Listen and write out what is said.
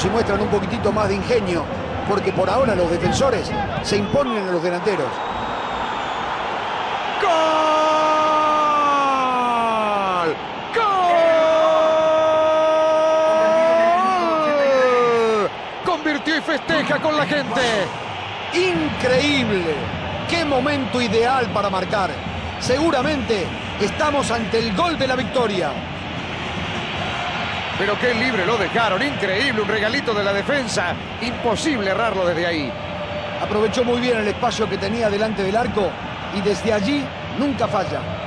si muestran un poquitito más de ingenio, porque por ahora los defensores se imponen a los delanteros. ¡Gol! ¡Gol! Convirtió y festeja con la gente. Increíble. Qué momento ideal para marcar. Seguramente estamos ante el gol de la victoria. Pero qué libre lo dejaron. Increíble, un regalito de la defensa. Imposible errarlo desde ahí. Aprovechó muy bien el espacio que tenía delante del arco y desde allí nunca falla.